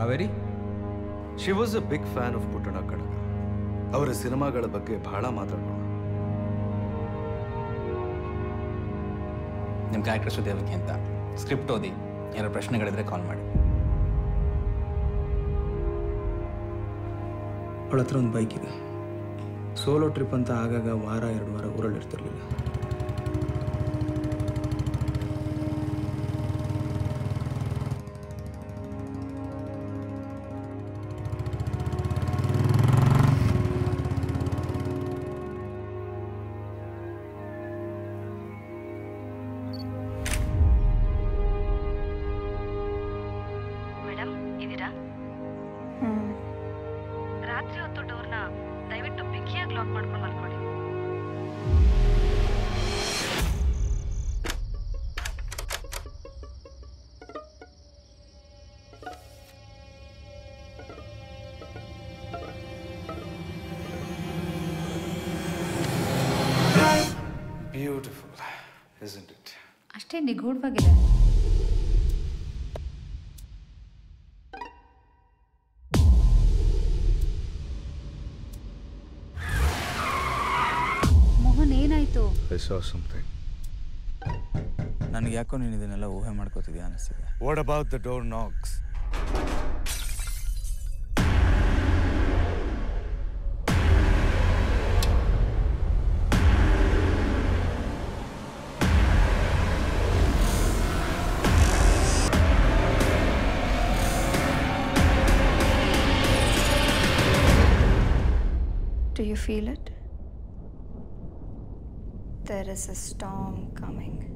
Kaveri she was a big fan of Puttanna ಕಡಗ ಅವರ ಸಿನಿಮಾಗಳ ಬಗ್ಗೆ ಬಹಳ ಮಾತಾಡೋಣ ನಿಮ್ಮ ಕ್ಯಾರೆಕ್ಟರ್ ಸುದೇವಕ್ಕೆ ಅಂತ. ಸ್ಕ್ರಿಪ್ಟ್ ಓದಿ. ಏನಾರು ಪ್ರಶ್ನೆಗಳಿದ್ರೆ ಕಾಲ್ ಮಾಡಿ. ಅವಳ ಹತ್ರ ಒಂದು ಬೈಕ್ ಇದೆ. ಸೋಲೋ ಟ್ರಿಪ್ ಅಂತ ಆಗಾಗ ವಾರ ಎರಡು ವಾರ ಊರಲ್ಲಿ ಇರ್ತಿರ್ಲಿಲ್ಲ ರಾತ್ರಿ ಹೊತ್ತು ಡೋರ್ನ ದಯವಿಟ್ಟು ಬಿಗಿಯಾಗಿ ಲಾಕ್ ಮಾಡ್ಕೊಂಡು ಮಲ್ಕೊಳ್ಳಿ ಬ್ಯೂಟಿಫುಲ್ ಅಷ್ಟೇ ನಿಗೂಢವಾಗಿದೆ ಐ ಸಾ ಸಮಥಿಂಗ್ ನನಗೆ ಯಾಕೋ ನೀನು ಇದನ್ನೆಲ್ಲ ಊಹೆ ಮಾಡ್ಕೋತಿದ್ಯಾ ಅನಿಸ್ತಿದೆ what about the door knocks Do you feel it? There is a storm coming.